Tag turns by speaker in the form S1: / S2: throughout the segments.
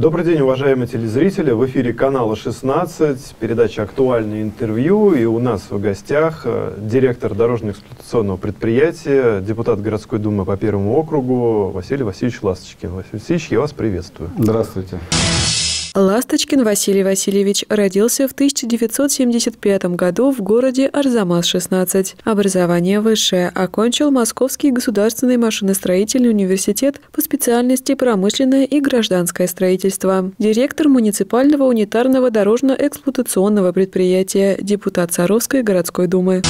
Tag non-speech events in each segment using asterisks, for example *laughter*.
S1: Добрый день, уважаемые телезрители. В эфире канала 16, передача «Актуальное интервью». И у нас в гостях э, директор дорожно-эксплуатационного предприятия, депутат городской думы по Первому округу Василий Васильевич Ласточкин. Василий Васильевич, я вас приветствую.
S2: Здравствуйте.
S3: Ласточкин Василий Васильевич родился в 1975 году в городе Арзамас-16. Образование высшее. Окончил Московский государственный машиностроительный университет по специальности промышленное и гражданское строительство. Директор муниципального унитарного дорожно-эксплуатационного предприятия, депутат Саровской городской думы.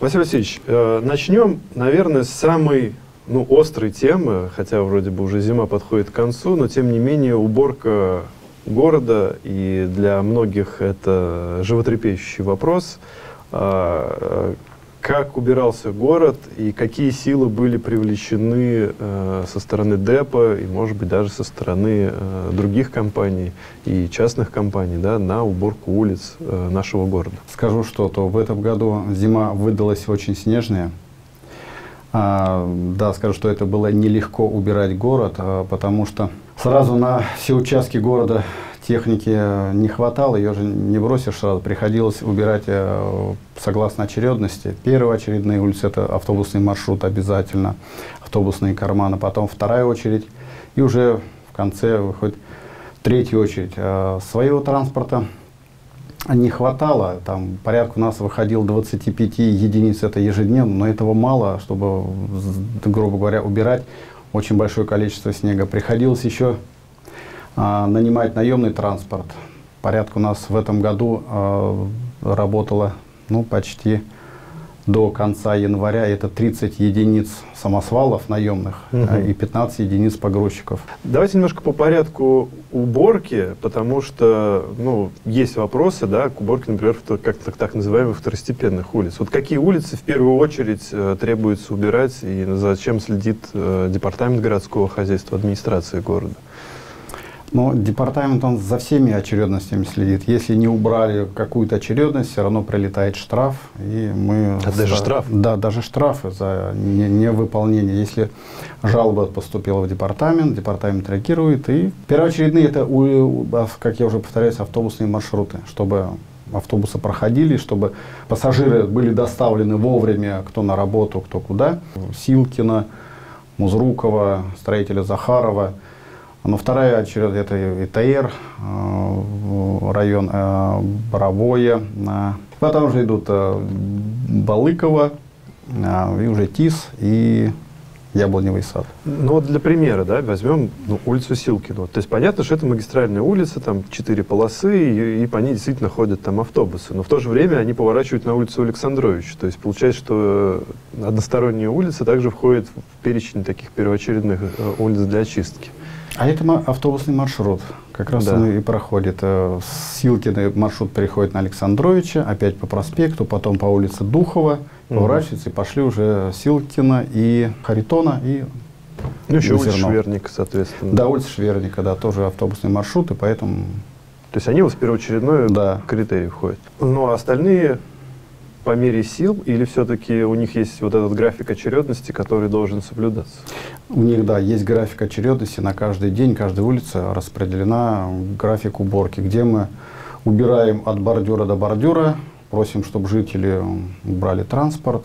S1: Василий Васильевич, э, начнем, наверное, с самой ну, острой темы, хотя вроде бы уже зима подходит к концу, но тем не менее уборка города, и для многих это животрепещущий вопрос. А, как убирался город и какие силы были привлечены э, со стороны ДЭПа и, может быть, даже со стороны э, других компаний и частных компаний да, на уборку улиц э, нашего города?
S2: Скажу что, то в этом году зима выдалась очень снежная. А, да, скажу, что это было нелегко убирать город, а, потому что сразу на все участки города техники не хватало, ее же не бросишь сразу, приходилось убирать э, согласно очередности. Первая очередная улица – это автобусный маршрут обязательно, автобусные карманы, потом вторая очередь, и уже в конце выходит третья очередь. Э, своего транспорта не хватало, там порядка у нас выходил 25 единиц, это ежедневно, но этого мало, чтобы, грубо говоря, убирать очень большое количество снега. Приходилось еще а, нанимать наемный транспорт. Порядка у нас в этом году а, работало ну, почти до конца января это 30 единиц самосвалов наемных угу. и 15 единиц погрузчиков.
S1: Давайте немножко по порядку уборки, потому что ну, есть вопросы да, к уборке, например, как так, так называемых второстепенных улиц. Вот какие улицы в первую очередь э, требуется убирать и зачем следит э, Департамент городского хозяйства администрации города?
S2: Но департамент, он за всеми очередностями следит. Если не убрали какую-то очередность, все равно прилетает штраф. И мы
S1: а даже штраф?
S2: Да, даже штрафы за невыполнение. Не Если жалоба поступила в департамент, департамент реагирует. И первоочередные, это, как я уже повторяюсь, автобусные маршруты, чтобы автобусы проходили, чтобы пассажиры были доставлены вовремя, кто на работу, кто куда. Силкина, Музрукова, строителя Захарова – но вторая очередь это ИТР, э, район э, Боровое. Потом уже идут э, Балыкова, и уже ТИС и Яблоневый сад.
S1: Ну вот для примера, да, возьмем ну, улицу Силкину. То есть понятно, что это магистральная улица, там четыре полосы, и, и по ней действительно ходят там автобусы. Но в то же время они поворачивают на улицу Александровича. То есть получается, что односторонняя улица также входит в перечень таких первоочередных улиц для очистки.
S2: А это автобусный маршрут. Как раз да. он и проходит. Э, с Силкина маршрут переходит на Александровича, опять по проспекту, потом по улице Духова, угу. поворачивается, и пошли уже Силкина и Харитона, и
S1: ну, еще улица Шверника, соответственно.
S2: Да, улица Шверника, да, тоже автобусные маршруты, поэтому...
S1: То есть они в первоочередной да. критерий входят. Ну, а остальные по мере сил, или все-таки у них есть вот этот график очередности, который должен соблюдаться?
S2: У них, да, есть график очередности. На каждый день, каждая улица распределена график уборки, где мы убираем от бордюра до бордюра, просим, чтобы жители убрали транспорт.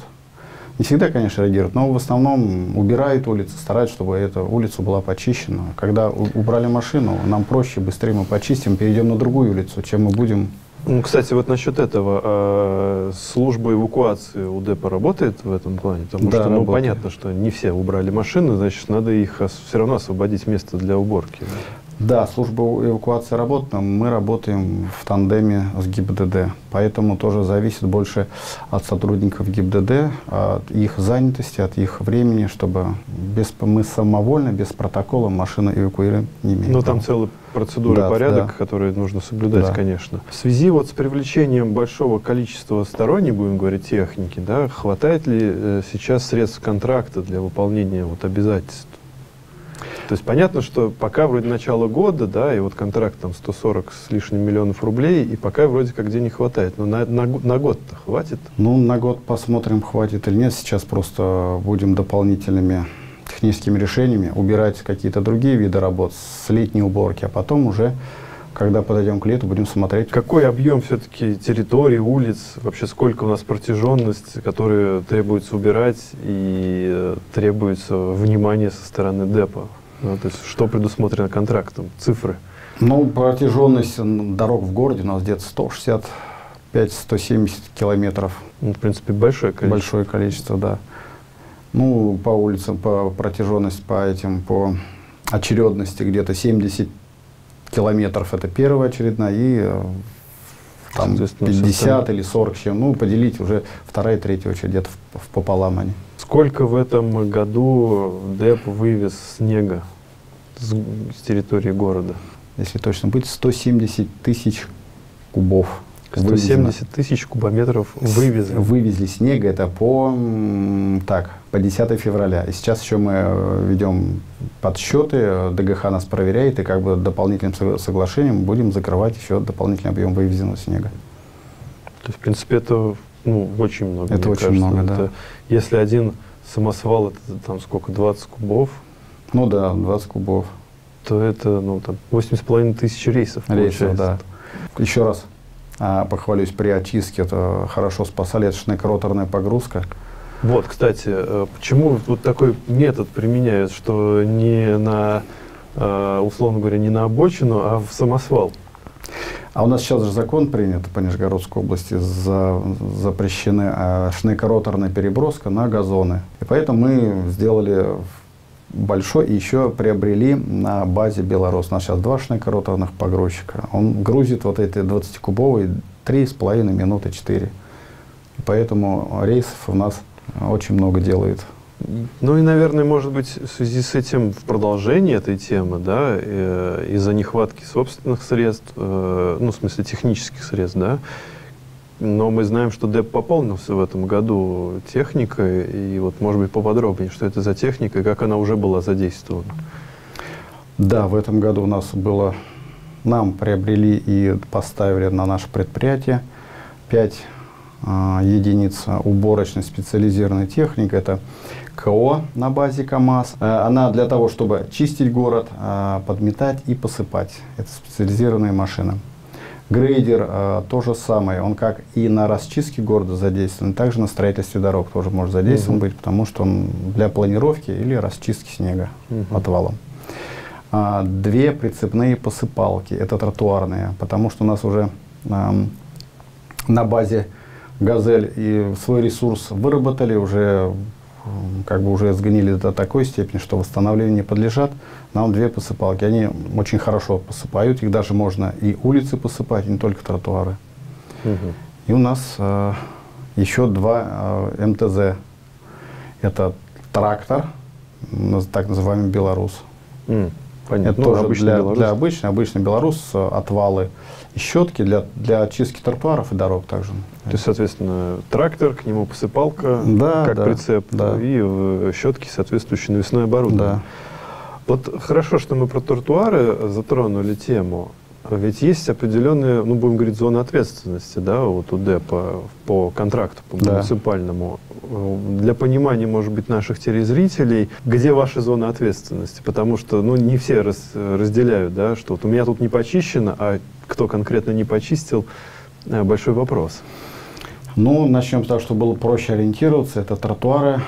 S2: Не всегда, конечно, реагируют, но в основном убирают улицы, стараются, чтобы эта улица была почищена. Когда убрали машину, нам проще, быстрее мы почистим, перейдем на другую улицу, чем мы будем
S1: ну, кстати, вот насчет этого, э, служба эвакуации у ДЭПа работает в этом плане? Потому
S2: да,
S1: что, ну, понятно, что не все убрали машины, значит, надо их все равно освободить место для уборки.
S2: Да, служба эвакуации работает, но мы работаем в тандеме с ГИБДД, поэтому тоже зависит больше от сотрудников ГИБДД, от их занятости, от их времени, чтобы без, мы самовольно, без протокола машины эвакуируем не имеем.
S1: Ну, там целая процедура, да, порядок, да. который нужно соблюдать, да. конечно. В связи вот с привлечением большого количества сторонней, будем говорить, техники, да, хватает ли э, сейчас средств контракта для выполнения вот обязательств? То есть понятно, что пока вроде начало года, да, и вот контракт там 140 с лишним миллионов рублей, и пока вроде как денег хватает. Но на, на, на год-то хватит?
S2: Ну, на год посмотрим, хватит или нет. Сейчас просто будем дополнительными техническими решениями убирать какие-то другие виды работ с летней уборки, а потом уже когда подойдем к лету, будем смотреть.
S1: Какой объем все-таки территории, улиц, вообще сколько у нас протяженность, которую требуется убирать и э, требуется внимание со стороны депо? Ну, то есть что предусмотрено контрактом, цифры?
S2: Ну, протяженность дорог в городе у нас где-то 165-170 километров.
S1: Ну, в принципе, большое количество.
S2: Большое количество, да. Ну, по улицам, по протяженности, по этим, по очередности где-то 70 километров это первая очередная, и там 50 или 40 чем, ну, поделить уже вторая и третья очередь, где-то в, в пополам они.
S1: Сколько в этом году ДЭП вывез снега с, с территории города?
S2: Если точно быть, 170 тысяч кубов
S1: 170 тысяч кубометров вывезли.
S2: Вывезли снега, это по, так, по 10 февраля. И сейчас еще мы э, ведем подсчеты, ДГХ нас проверяет, и как бы дополнительным соглашением будем закрывать еще дополнительный объем вывезенного снега.
S1: То есть, в принципе, это ну, очень много.
S2: Это очень кажется. много,
S1: это,
S2: да.
S1: Если один самосвал, это там сколько, 20 кубов?
S2: Ну да, 20 кубов.
S1: То это, ну, там, 8,5 тысяч рейсов,
S2: Рейсов, да. Еще раз, похвалюсь, при очистке это хорошо спасали, это шнек-роторная погрузка.
S1: Вот, кстати, э, почему вот такой метод применяют, что не на, э, условно говоря, не на обочину, а в самосвал?
S2: А у нас сейчас же закон принят по Нижегородской области, за, запрещены а, шнекороторная переброска на газоны. И поэтому мы сделали большой еще приобрели на базе Беларусь. У нас сейчас два шнекороторных погрузчика. Он грузит вот эти 20-кубовые 3,5 минуты 4. И поэтому рейсов у нас очень много делает.
S1: Ну и, наверное, может быть, в связи с этим в продолжении этой темы, да, э, из-за нехватки собственных средств, э, ну, в смысле технических средств, да, но мы знаем, что ДЭП пополнился в этом году техникой. И вот, может быть, поподробнее, что это за техника и как она уже была задействована.
S2: Да, в этом году у нас было... Нам приобрели и поставили на наше предприятие 5 э, единиц уборочной специализированной техники. Это КО на базе КАМАЗ. Э, она для того, чтобы чистить город, э, подметать и посыпать. Это специализированные машины. Грейдер э, то же самое, он как и на расчистке города задействован, также на строительстве дорог тоже может задействован угу. быть, потому что он для планировки или расчистки снега угу. отвалом. А, две прицепные посыпалки, это тротуарные, потому что у нас уже э, на базе «Газель» и свой ресурс выработали, уже как бы уже сгнили до такой степени, что восстановлению не подлежат. Нам две посыпалки. Они очень хорошо посыпают. Их даже можно и улицы посыпать, не только тротуары. Угу. И у нас э, еще два э, МТЗ. Это трактор, так называемый «Белорус».
S1: Mm, понятно.
S2: Это ну, тоже для, для обычный, обычный «Белорус», э, отвалы щетки для, для очистки тротуаров и дорог также.
S1: То есть, соответственно, трактор, к нему посыпалка, да, как да, прицеп, да. и в щетки соответствующее навесное оборудование. Да. Вот хорошо, что мы про тротуары затронули тему. Ведь есть определенные, ну, будем говорить, зоны ответственности, да, вот у ДЭПа по контракту, по да. муниципальному. Для понимания, может быть, наших телезрителей, где ваши зоны ответственности? Потому что, ну, не все раз, разделяют, да, что вот у меня тут не почищено, а кто конкретно не почистил, э, большой вопрос.
S2: Ну, начнем с того, чтобы было проще ориентироваться. Это тротуары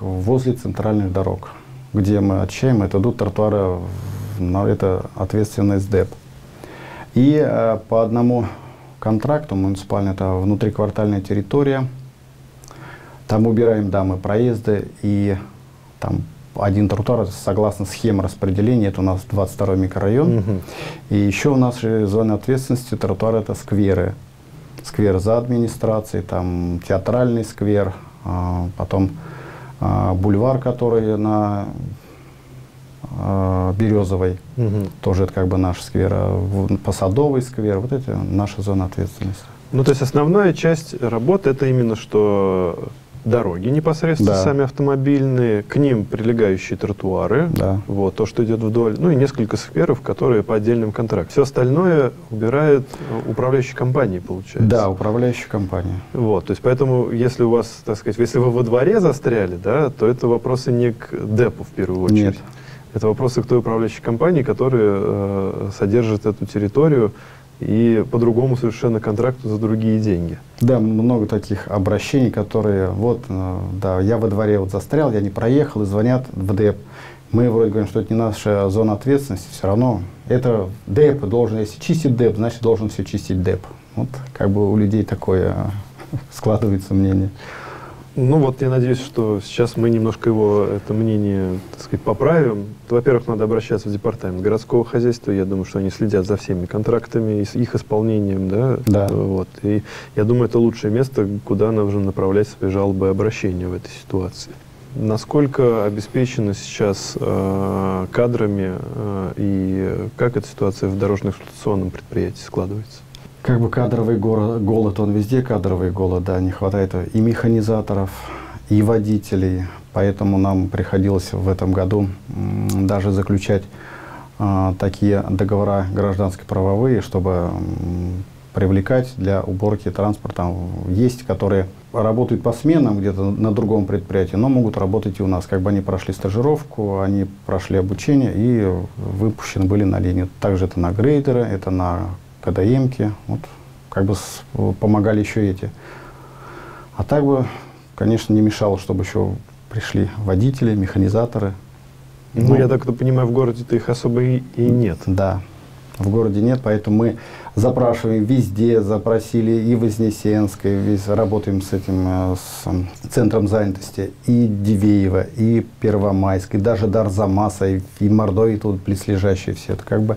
S2: возле центральных дорог где мы очищаем, это идут тротуары, это ответственность ДЭП. И э, по одному контракту муниципальный, это внутриквартальная территория, там убираем, да, мы проезды, и там один тротуар согласно схеме распределения, это у нас 22 микрорайон. Угу. И еще у нас же зона ответственности тротуар это скверы. Сквер за администрацией, там театральный сквер, а, потом а, бульвар, который на а, Березовой, угу. тоже это как бы наш сквер, а Посадовый сквер, вот это наша зона ответственности.
S1: Ну, то есть основная часть работы это именно что дороги непосредственно
S2: Да.
S1: сами автомобильные, к ним прилегающие тротуары,
S2: Да.
S1: вот то, что идет вдоль, ну и несколько скверов, которые по отдельным контрактам. Все остальное убирает э, управляющая компания, получается.
S2: Да, управляющая компания.
S1: Вот, то есть поэтому, если у вас, так сказать, если вы во дворе застряли, да, то это вопросы не к депу в первую очередь.
S2: Нет.
S1: Это вопросы к той управляющей компании, которая э, содержит эту территорию и по другому совершенно контракту за другие деньги.
S2: Да, много таких обращений, которые, вот, э, да, я во дворе вот застрял, я не проехал, и звонят в ДЭП. Мы вроде говорим, что это не наша зона ответственности, все равно это ДЭП должен, если чистит ДЭП, значит должен все чистить ДЭП. Вот как бы у людей такое э, складывается мнение.
S1: Ну вот, я надеюсь, что сейчас мы немножко его, это мнение, так сказать, поправим. Во-первых, надо обращаться в департамент городского хозяйства. Я думаю, что они следят за всеми контрактами и их исполнением, да?
S2: Да.
S1: Вот. И я думаю, это лучшее место, куда нужно направлять свои жалобы и обращения в этой ситуации. Насколько обеспечено сейчас э, кадрами э, и как эта ситуация в дорожно-эксплуатационном предприятии складывается?
S2: Как бы кадровый голод, он везде кадровый голод, да, не хватает и механизаторов, и водителей, поэтому нам приходилось в этом году даже заключать а, такие договора гражданско-правовые, чтобы привлекать для уборки транспорта. Есть, которые работают по сменам где-то на другом предприятии, но могут работать и у нас. Как бы они прошли стажировку, они прошли обучение и выпущены были на линию. Также это на грейдеры, это на КДМки. Вот как бы с- помогали еще эти. А так бы, конечно, не мешало, чтобы еще пришли водители, механизаторы.
S1: Ну, я так понимаю, в городе-то их особо и, и нет.
S2: Да, в городе нет, поэтому мы запрашиваем везде, запросили и в Вознесенской, вез- работаем с этим э, с, центром занятости, и Дивеево, и Первомайск, и даже Дарзамаса, и, и Мордовия тут близлежащие все. Это как бы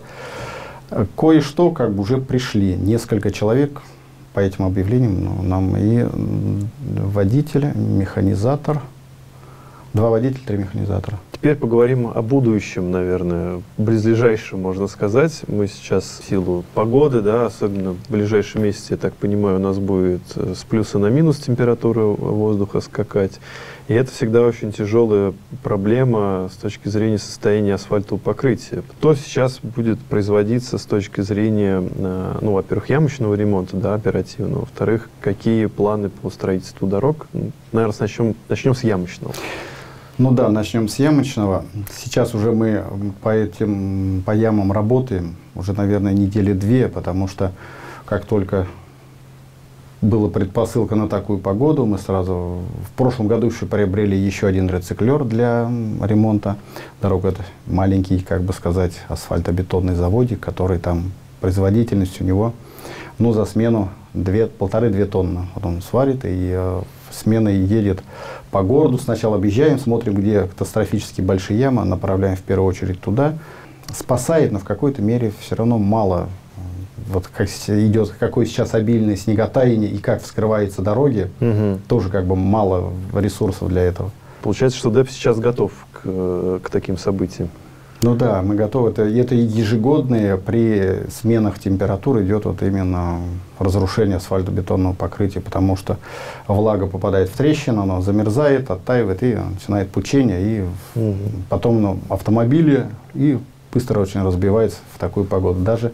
S2: кое-что как бы уже пришли. Несколько человек по этим объявлениям ну, нам и водитель, механизатор, два водителя, три механизатора.
S1: Теперь поговорим о будущем, наверное, близлежащем, можно сказать. Мы сейчас в силу погоды, да, особенно в ближайшие месяцы, я так понимаю, у нас будет э, с плюса на минус температура воздуха скакать. И это всегда очень тяжелая проблема с точки зрения состояния асфальтового покрытия. Что сейчас будет производиться с точки зрения, э, ну, во-первых, ямочного ремонта, да, оперативного, во-вторых, какие планы по строительству дорог? Наверное, начнем, начнем с ямочного.
S2: Ну да, начнем с ямочного. Сейчас уже мы по этим по ямам работаем уже, наверное, недели две, потому что как только была предпосылка на такую погоду, мы сразу в прошлом году еще приобрели еще один рециклер для ремонта дорог. Это маленький, как бы сказать, асфальтобетонный заводик, который там производительность у него, ну, за смену полторы-две тонны. Вот он сварит и э, сменой едет по городу. Сначала объезжаем, смотрим, где катастрофически большие ямы, направляем в первую очередь туда. Спасает, но в какой-то мере все равно мало. Вот как идет, какое сейчас обильное снеготаяние и как вскрываются дороги,
S1: Мгм.
S2: тоже как бы мало ресурсов для этого.
S1: Получается, что ДЭП сейчас готов к, э, к таким событиям.
S2: Ну да, мы готовы. Это, это ежегодные при сменах температур идет вот именно разрушение асфальтобетонного покрытия, потому что влага попадает в трещину, она замерзает, оттаивает и начинает пучение, и
S1: Мгм.
S2: потом ну, автомобили и быстро очень разбивается в такую погоду. Даже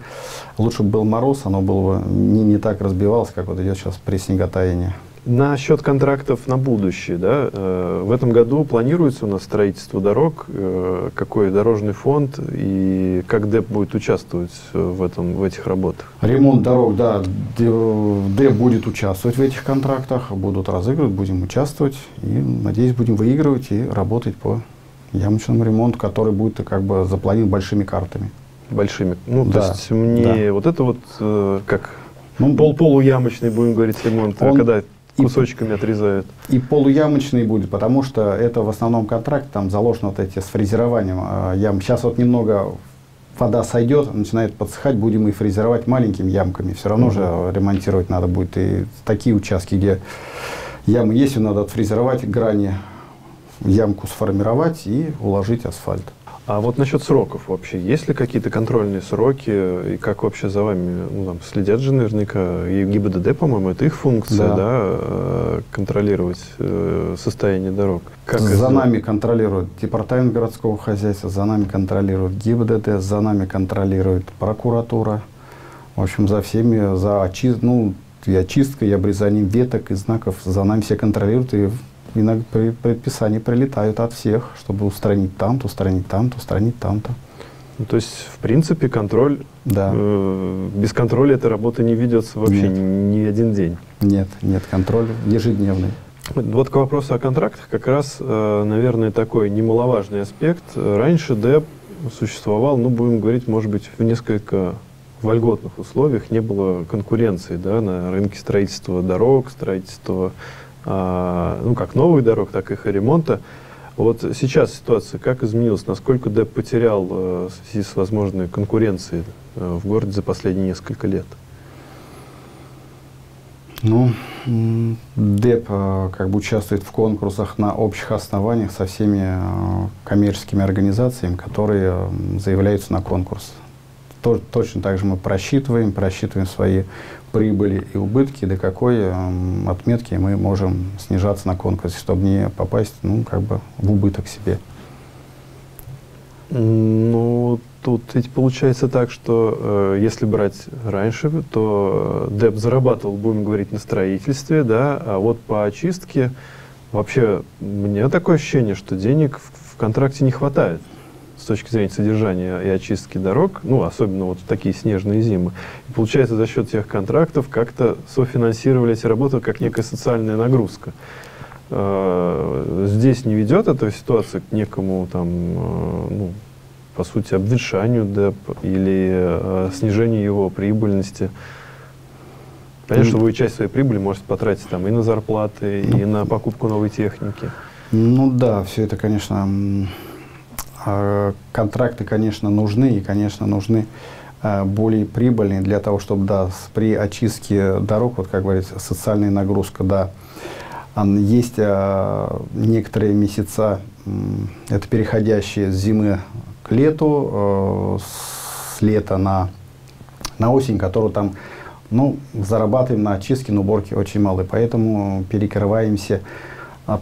S2: лучше бы был мороз, оно было бы не, не так разбивалось, как вот идет сейчас при снеготаянии.
S1: Насчет контрактов на будущее, да, э, в этом году планируется у нас строительство дорог, э, какой дорожный фонд и как ДЭП будет участвовать э, в, этом, в этих работах?
S2: Ремонт дорог, да, ДЭП будет участвовать в этих контрактах, будут разыгрывать, будем участвовать и, надеюсь, будем выигрывать и работать по ямочному ремонту, который будет как бы запланирован большими картами.
S1: Большими. Ну, то
S2: Да,
S1: есть мне вот это вот э, как
S2: Ну,
S1: пол полуямочный, будем говорить, ремонт,
S2: Он
S1: когда
S2: и-
S1: кусочками отрезают.
S2: И полуямочный будет, потому что это в основном контракт, там заложено вот эти с фрезерованием а, ям. Сейчас вот немного вода сойдет, начинает подсыхать, будем и фрезеровать маленькими ямками. Все равно же ремонтировать надо будет. И такие участки, где ямы есть, и надо отфрезеровать грани, ямку сформировать и уложить асфальт.
S1: А вот насчет сроков вообще, есть ли какие-то контрольные сроки, и как вообще за вами ну, там, следят же наверняка, и ГИБДД, по-моему, это их функция,
S2: Да.
S1: да, э, контролировать э, состояние дорог?
S2: Как за это? нами контролирует департамент городского хозяйства, за нами контролирует ГИБДД, за нами контролирует прокуратура. В общем, за всеми, за очист, ну, и очисткой, и обрезанием веток и знаков за нами все контролируют. И иногда предписания прилетают от всех, чтобы устранить там-то, устранить там-то, устранить там-то.
S1: Ну, то есть, в принципе, контроль, да. э, без контроля эта работа не ведется вообще нет. ни, один день.
S2: Нет, нет, контроль ежедневный.
S1: Вот к вопросу о контрактах как раз, э, наверное, такой немаловажный аспект. Раньше ДЭП существовал, ну, будем говорить, может быть, в несколько вольготных условиях, не было конкуренции да, на рынке строительства дорог, строительства, ну, как новых дорог, так и ремонта. Вот сейчас ситуация как изменилась? Насколько ДЭП потерял э, в связи с возможной конкуренцией э, в городе за последние несколько лет?
S2: Ну, ДЭП э, как бы участвует в конкурсах на общих основаниях со всеми коммерческими организациями, которые заявляются на конкурс. Точно так же мы просчитываем, просчитываем свои прибыли и убытки, до какой э, отметки мы можем снижаться на конкурсе, чтобы не попасть ну, как бы в убыток себе.
S1: Ну, тут ведь получается так, что э, если брать раньше, то э, ДЭП зарабатывал, будем говорить, на строительстве, да, а вот по очистке вообще у меня такое ощущение, что денег в, в контракте не хватает точки зрения содержания и очистки дорог, ну, особенно вот в такие снежные зимы. И получается, за счет тех контрактов как-то софинансировали эти работы как некая социальная нагрузка. А, здесь не ведет эта ситуация к некому там, а, ну, по сути, обветшанию ДЭП или а, снижению его прибыльности. Понятно, что вы часть своей прибыли можете потратить там и на зарплаты, и на покупку новой техники.
S2: Ну да, все это, конечно, контракты, конечно, нужны, и, конечно, нужны а, более прибыльные для того, чтобы, да, при очистке дорог, вот как говорится, социальная нагрузка, да, есть а, некоторые месяца, это переходящие с зимы к лету, с лета на, на осень, которые там, ну, зарабатываем на очистке, на уборке очень мало, поэтому перекрываемся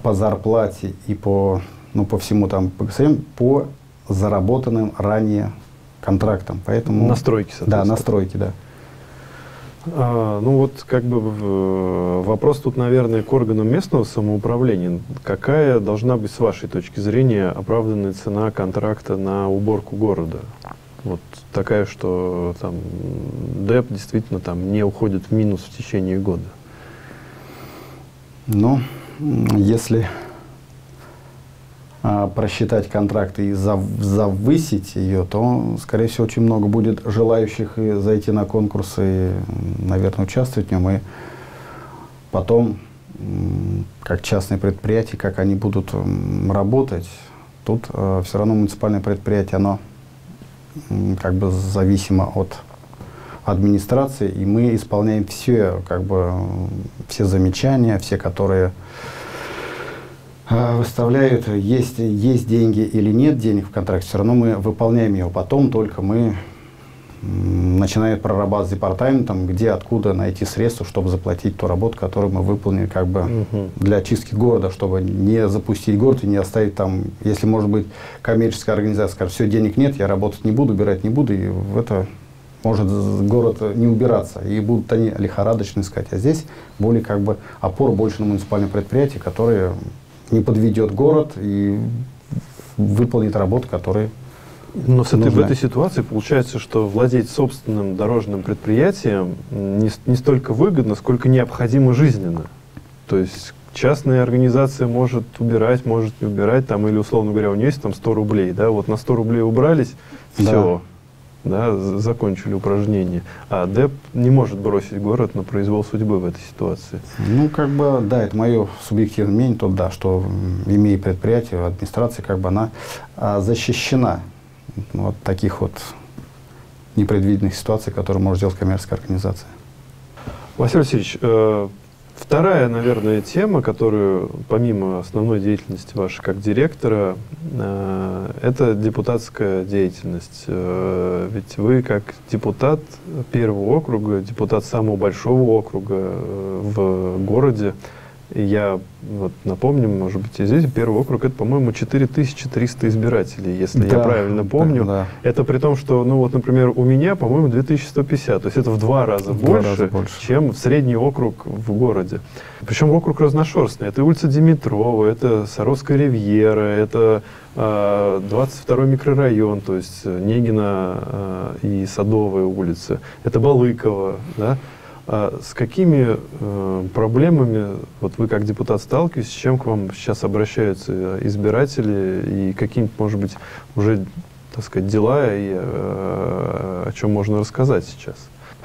S2: по зарплате и по ну, по всему там ПГСМ по заработанным ранее контрактам. Поэтому,
S1: настройки,
S2: Да, настройки, да.
S1: А, ну вот как бы вопрос тут, наверное, к органам местного самоуправления. Какая должна быть, с вашей точки зрения, оправданная цена контракта на уборку города? Вот такая, что там ДЭП действительно там не уходит в минус в течение года.
S2: Ну, если просчитать контракты и завысить ее, то, скорее всего, очень много будет желающих и зайти на конкурсы и, наверное, участвовать в нем. И потом, как частные предприятия, как они будут работать, тут э, все равно муниципальное предприятие, оно как бы зависимо от администрации, и мы исполняем все, как бы, все замечания, все, которые а, выставляют, есть, есть деньги или нет денег в контракте, все равно мы выполняем его. Потом только мы начинают прорабатывать с департаментом, где, откуда найти средства, чтобы заплатить ту работу, которую мы выполнили как бы угу. для очистки города, чтобы не запустить город и не оставить там, если может быть коммерческая организация скажет, все, денег нет, я работать не буду, убирать не буду, и в это может город не убираться, и будут они лихорадочно искать. А здесь более как бы опора больше на муниципальные предприятия, которые не подведет город и выполнит работу, которая
S1: но с этой, в этой ситуации получается, что владеть собственным дорожным предприятием не, не столько выгодно, сколько необходимо жизненно. То есть частная организация может убирать, может не убирать, там, или, условно говоря, у нее есть там 100 рублей, да, вот на 100 рублей убрались, да. все, да, закончили упражнение. А ДЭП не может бросить город на произвол судьбы в этой ситуации.
S2: Ну, как бы, да, это мое субъективное мнение, то да, что имея предприятие, администрация, как бы она а, защищена от таких вот непредвиденных ситуаций, которые может сделать коммерческая организация.
S1: Василий Васильевич, э, Вторая, наверное, тема, которую помимо основной деятельности вашей как директора, э, это депутатская деятельность. Э, ведь вы как депутат первого округа, депутат самого большого округа э, в городе, я вот напомню, может быть, и здесь первый округ, это, по-моему, 4300 избирателей, если да, я правильно помню. Да, да. Это при том, что, ну вот, например, у меня, по-моему, 2150. То есть это в два раза, в больше, два раза больше, чем в средний округ в городе. Причем округ разношерстный. Это улица Димитрова, это Саровская ривьера, это э, а, 22-й микрорайон, то есть Негина э, и Садовая улицы. Это Балыкова, да. А с какими э, проблемами вот вы как депутат сталкиваетесь, с чем к вам сейчас обращаются избиратели и какие-нибудь, может быть, уже, так сказать, дела и э, о чем можно рассказать сейчас?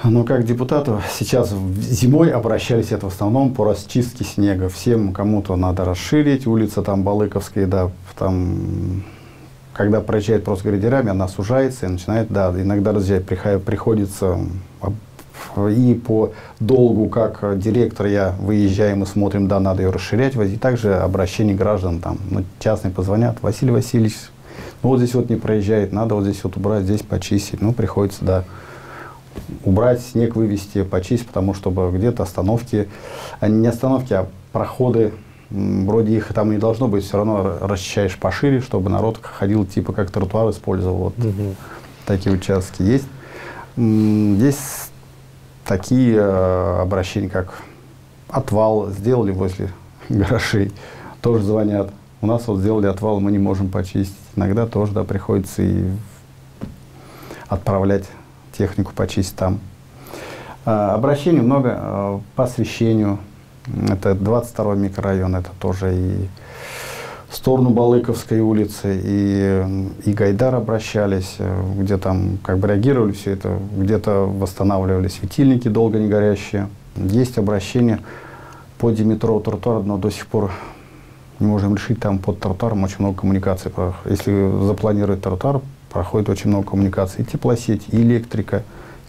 S2: Ну, как депутату, сейчас зимой обращались это в основном по расчистке снега. Всем кому-то надо расширить, улица там Балыковская, да, там, когда проезжает просто грейдерами, она сужается и начинает, да, иногда разъезжать, приходится и по долгу, как директор, я выезжаю, мы смотрим, да, надо ее расширять, и также обращение граждан, там, ну, частные позвонят, Василий Васильевич, ну, вот здесь вот не проезжает, надо вот здесь вот убрать, здесь почистить, ну, приходится, да, убрать, снег вывести, почистить, потому чтобы где-то остановки, а не остановки, а проходы, вроде их там не должно быть, все равно расчищаешь пошире, чтобы народ ходил, типа как тротуар использовал. Вот угу. такие участки есть. Есть такие э, обращения, как отвал сделали возле *laughs* гаражей, тоже звонят. У нас вот сделали отвал, мы не можем почистить. Иногда тоже да, приходится и отправлять технику почистить там. А, обращений много а, по освещению. Это 22 микрорайон, это тоже и в сторону Балыковской улицы, и, и Гайдар обращались, э, где там как бы реагировали все это, где-то восстанавливали светильники долго не горящие. Есть обращение по Димитров тротуар, но до сих пор не можем решить, там под тротуаром очень много коммуникаций. Если запланировать тротуар, проходит очень много коммуникаций, и теплосеть, и электрика.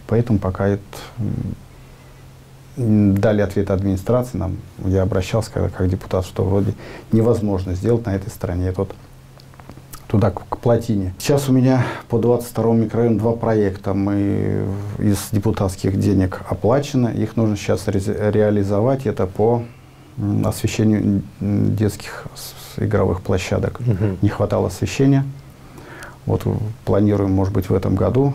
S2: Поэтому пока это дали ответ администрации нам, я обращался когда, как депутат, что вроде невозможно сделать на этой стороне. Это вот туда, к, к плотине. Сейчас у меня по 22 микрорайону два проекта. Мы из депутатских денег оплачено. Их нужно сейчас ре реализовать. Это по освещению детских игровых площадок. Угу. Не хватало освещения. Вот планируем, может быть, в этом году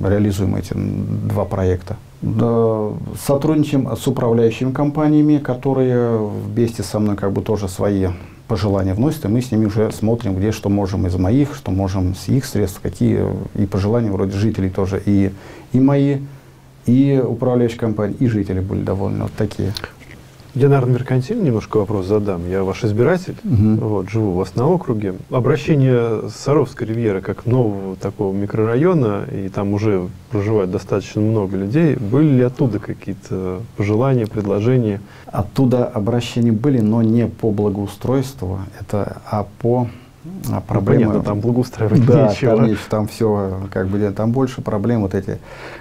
S2: реализуем эти два проекта. Сотрудничаем с управляющими компаниями, которые вместе со мной как бы тоже свои пожелания вносят, и мы с ними уже смотрим, где что можем из моих, что можем с их средств, какие и пожелания вроде жителей тоже, и, и мои, и управляющие компании, и жители были довольны. Вот такие.
S1: Я, наверное, меркантильный немножко вопрос задам. Я ваш избиратель, угу. вот, живу у вас на округе. Обращение Саровской ривьеры как нового такого микрорайона, и там уже проживает достаточно много людей. Были ли оттуда какие-то пожелания, предложения?
S2: Оттуда обращения были, но не по благоустройству, это, а по
S1: а проблемы... Понятно, там благоустраивать
S2: да,
S1: нечего.
S2: Там, там все, как бы, там больше проблем вот эти.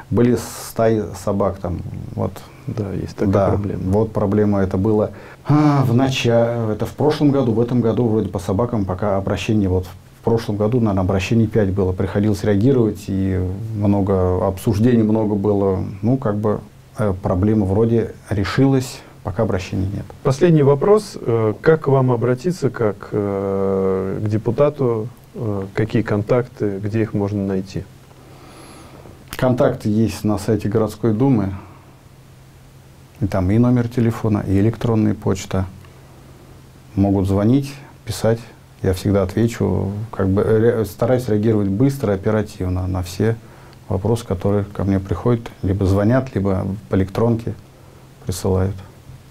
S2: Были стаи собак там, вот
S1: да, есть такая
S2: да,
S1: проблема.
S2: Вот проблема это было а, в начале, это в прошлом году, в этом году вроде по собакам пока обращение вот в прошлом году, наверное, обращений 5 было, приходилось реагировать, и много обсуждений, много было, ну, как бы э, проблема вроде решилась, пока обращений нет.
S1: Последний вопрос. Э, как к вам обратиться, как э, к депутату, какие контакты, где их можно найти?
S2: Контакты есть на сайте городской думы, и там и номер телефона, и электронная почта. Могут звонить, писать. Я всегда отвечу. Как бы ре, стараюсь реагировать быстро, оперативно на все вопросы, которые ко мне приходят. Либо звонят, либо по электронке присылают.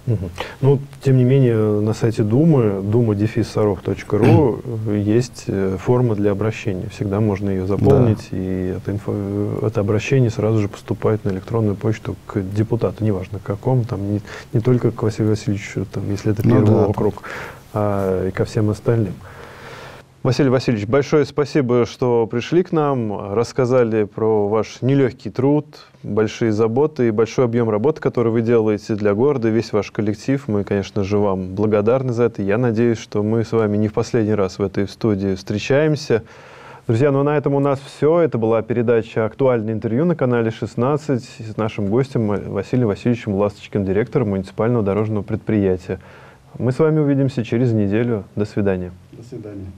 S1: Угу. Ну, тем не менее, на сайте Думы, дума-саров.ру есть э, форма для обращения. Всегда можно ее заполнить, да. и это, инфо, это обращение сразу же поступает на электронную почту к депутату, неважно какому, там, не, не только к Василию Васильевичу, там, если это ну первый ну, да, округ, а и ко всем остальным. Василий Васильевич, большое спасибо, что пришли к нам, рассказали про ваш нелегкий труд, большие заботы и большой объем работы, который вы делаете для города, весь ваш коллектив. Мы, конечно же, вам благодарны за это. Я надеюсь, что мы с вами не в последний раз в этой студии встречаемся. Друзья, ну на этом у нас все. Это была передача «Актуальное интервью» на канале 16 с нашим гостем Василием Васильевичем Ласточкин, директором муниципального дорожного предприятия. Мы с вами увидимся через неделю. До свидания.
S2: Свидания.